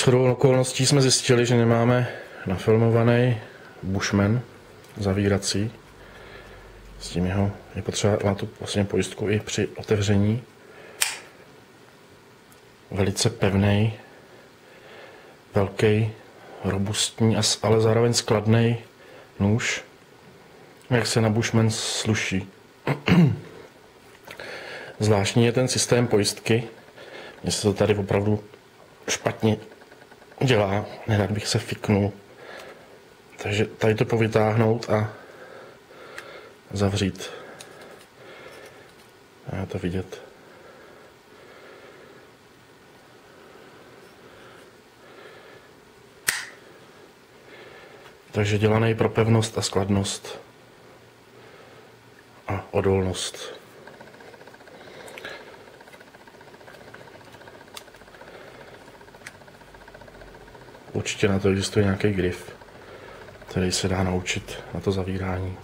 chodou okolností jsme zjistili, že nemáme nafilmovaný Bushman zavírací. S tím jeho je potřeba má tu vlastně pojistku i při otevření. Velice pevný, velký, robustní, ale zároveň skladný nůž, jak se na Bushman sluší. Zvláštní je ten systém pojistky. Mně se to tady opravdu špatně dělá. Nerad bych se fiknul. Takže tady to povytáhnout a zavřít. A to vidět. Takže dělaný pro pevnost a skladnost a odolnost. Určitě na to existuje nějaký grif, který se dá naučit na to zavírání.